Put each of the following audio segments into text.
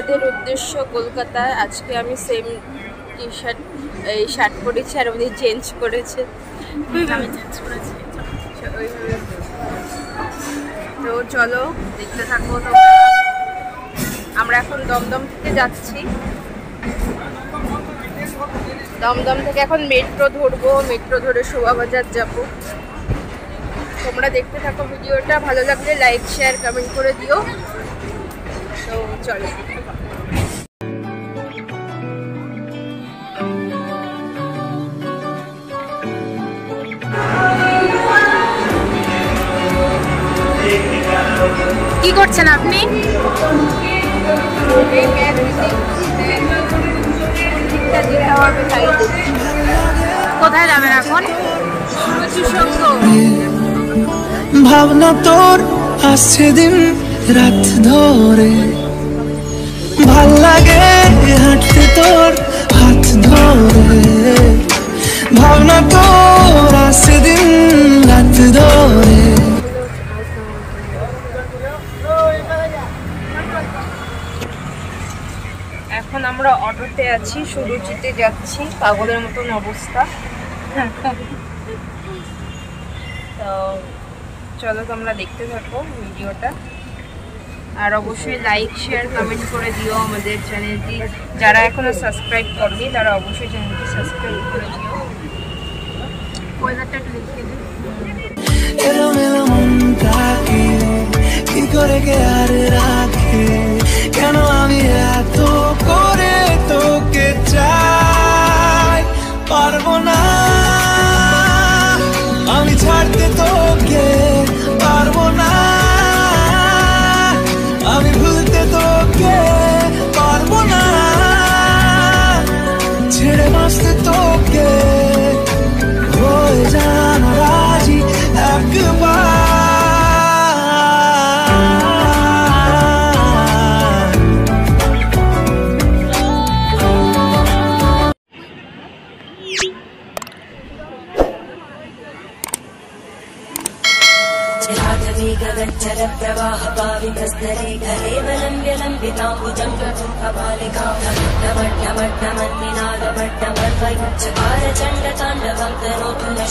আমাদের উদ্দেশ্য কলকাতায়, আজকে আমি সেম টি শার্ট এই শার্ট পরেছি আর উনি চেঞ্জ করেছে। আমি চেঞ্জ তো চলো, দেখতে থাকব আমরা এখন দমদম থেকে যাচ্ছি। দমদম থেকে এখন মেট্রো ধরবো মেট্রো ধরে শোভাবাজার যাব। তোমরা দেখতে থাকো ভিডিওটা, ভালো লাগলে লাইক শেয়ার কমেন্ট করে দিও। তো চলো। কি করছেন আপনি? কোথায় যাবেন এখন? ভাবনা তোর আসছে দিন রাত ধরে। ভালো লাগে হাঁটতে তোর হাত ধরে। ভাবনা তোর আসছে দিন আমরা অটোতে আছি, সুরুচিতে যাচ্ছি, পাগলের মতন অবস্থা। তো চলো তোমরা দেখতে থাকো ভিডিওটা। আর অবশ্যই লাইক শেয়ার কমেন্ট করে দিও আমাদের চ্যানেলটি যারা এখনও সাবস্ক্রাইব করনি, তারা অবশ্যই চ্যানেলটি সাবস্ক্রাইব করে দিও। ওয়েদারটা কি? করে রাখে? কেন আমি এত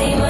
anymore.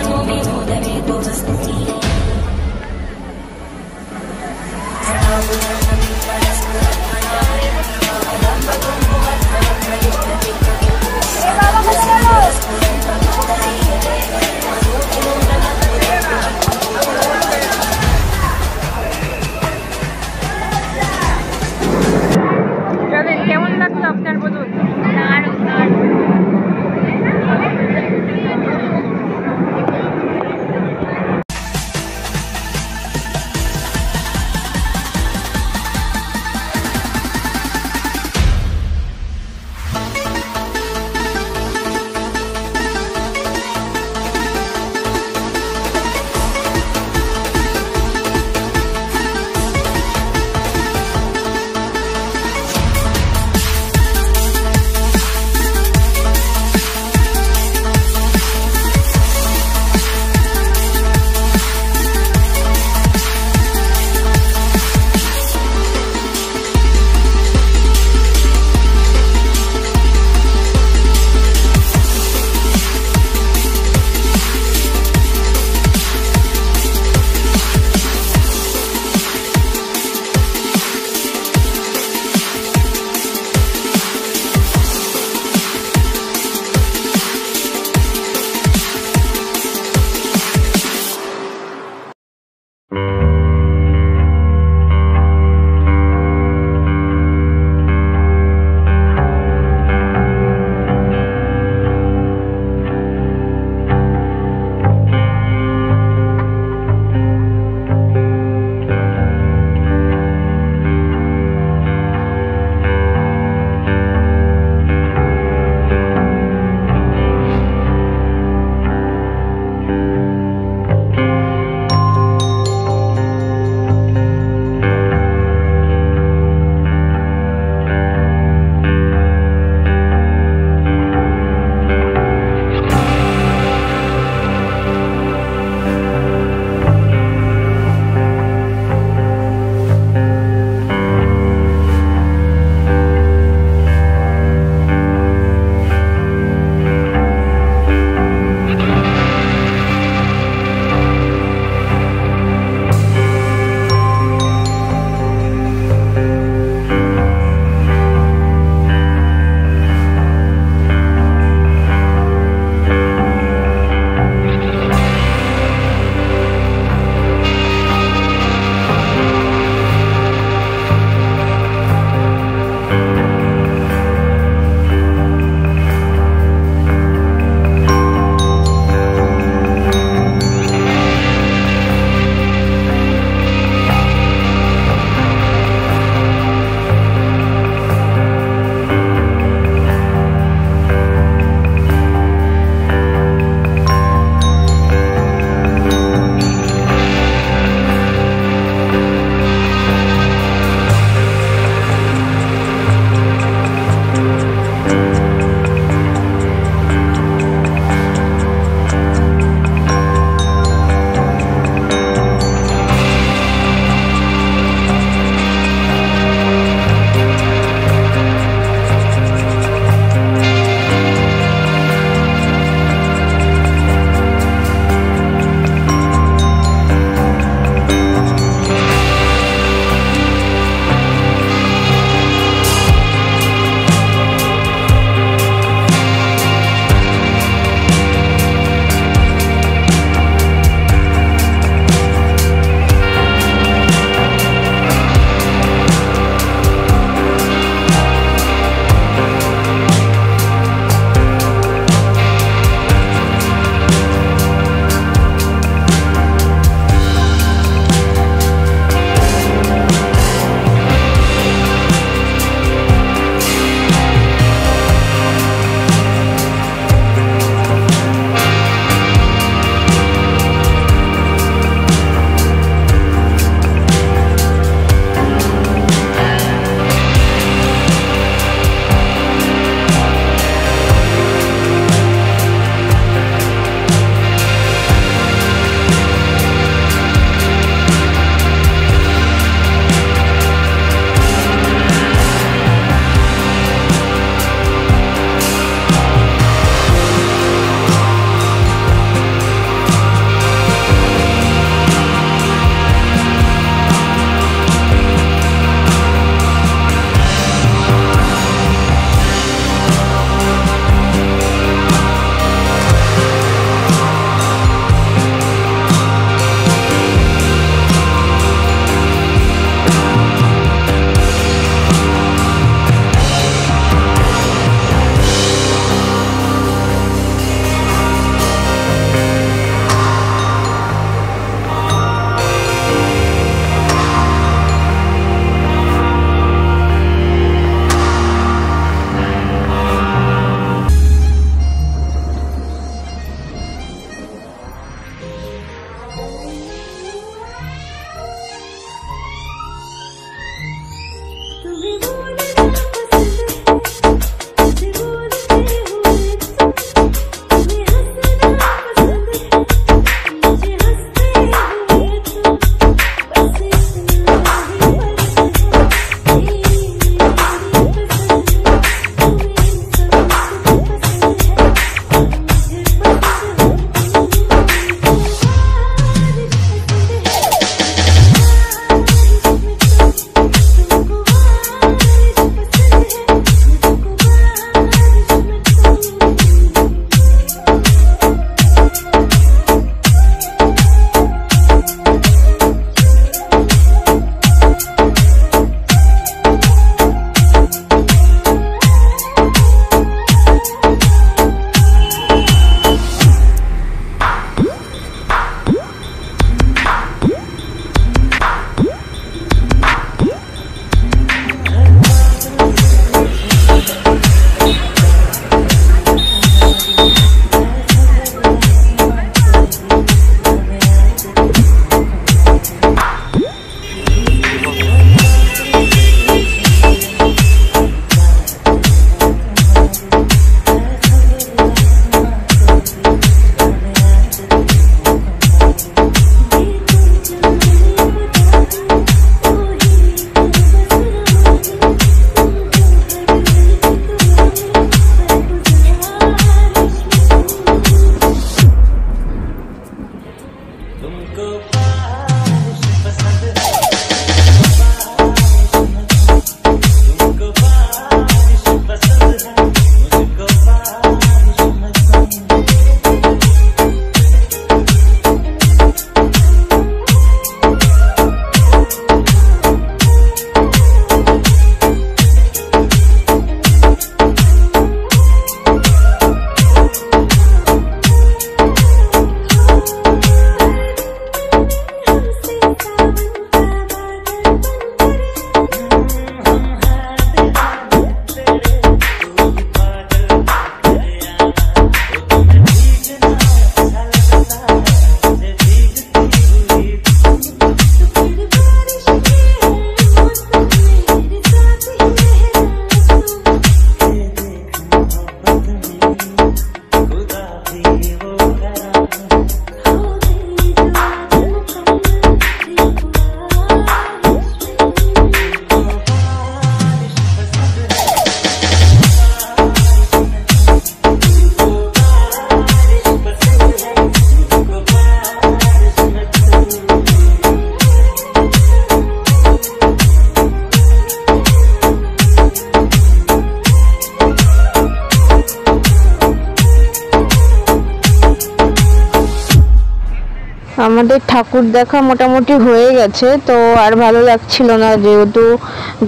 আমাদের ঠাকুর দেখা মোটামুটি হয়ে গেছে, তো আর ভালো লাগছিল না যেহেতু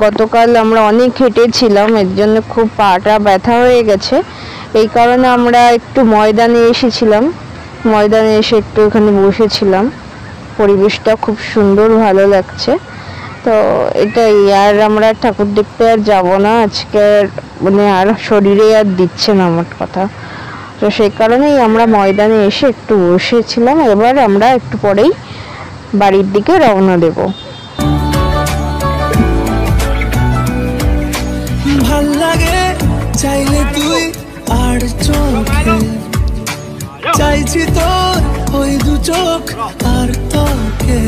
গতকাল আমরা অনেক হেঁটেছিলাম, এর জন্য খুব পাটা ব্যথা হয়ে গেছে। এই কারণে আমরা একটু ময়দানে এসেছিলাম, ময়দানে এসে একটু এখানে বসেছিলাম। পরিবেশটা খুব সুন্দর, ভালো লাগছে। তো এটাই, আর আমরা ঠাকুর দেখতে আর যাব না, আজকে মানে আর শরীরে আর দিচ্ছে না আমার কথা। তো সেই কারণেই আমরা ময়দানে এসে একটু বসেছিলাম। এবার আমরা একটু পরেই বাড়ির দিকে রওনা দেব। ভালো লাগে চাইলে আর চাইছি তোর ওই দু চোখ আর তোকে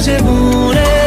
segure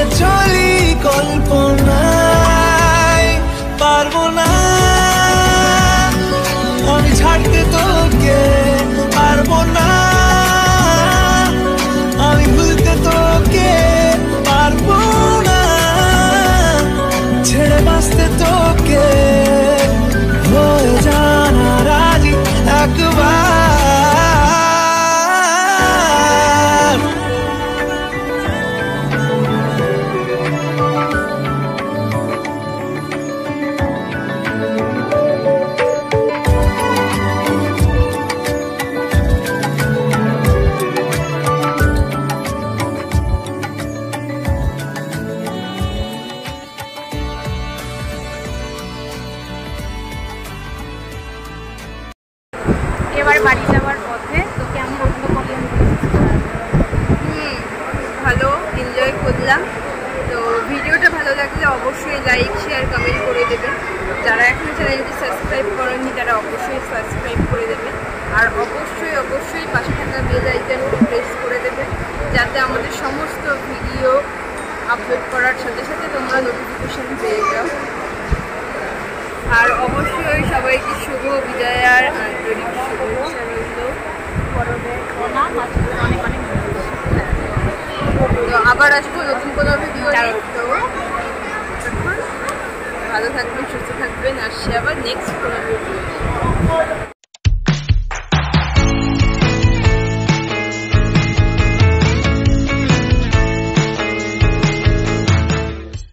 সাথে সাথে তোমরা নোটিফিকেশন পেয়ে যাও। আর অবশ্যই সবাইকে শুভ বিজয়ার আন্তরিক শুভেচ্ছা রইল। অনেক অনেক তো আবার আসব নতুন কোনো ভিডিও ভালো থাকবেন সুস্থ থাকবেন। আসছে আবার নেক্সট কোনো ভিডিও